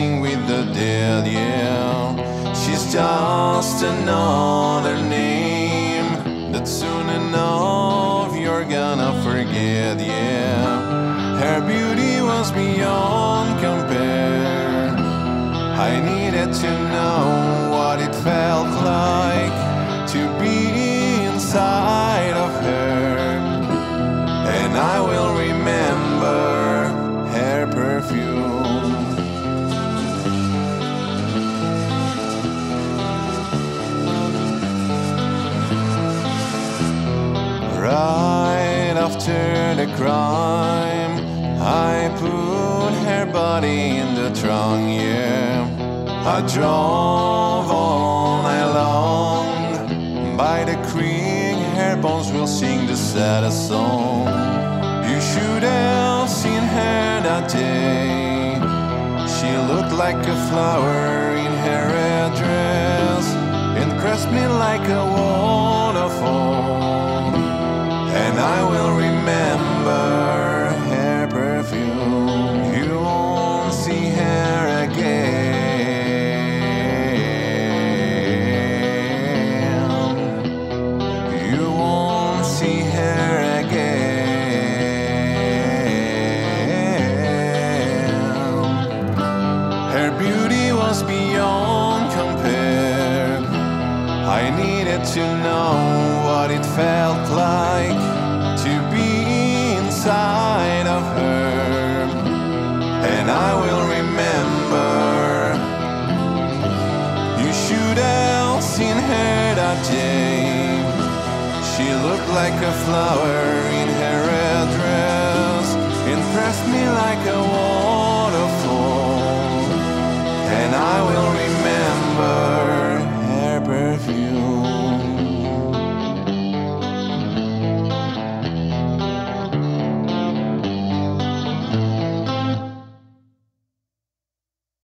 dancing with the dead, yeah. She's just another name that soon enough you're gonna forget, yeah. Her beauty was beyond compare. I needed to know what it felt like to be inside of her, and I will. Right after the crime, I put her body in the trunk, yeah. I drove all night long by the creek, her bones will sing the saddest song. You should have seen her that day. She looked like a flower in her red dress and caressed me like a waterfall. I will remember her perfume. You won't see her again. You won't see her again. Her beauty was beyond compare. I needed to know what it felt like her that day. She looked like a flower in her red dress, impressed me like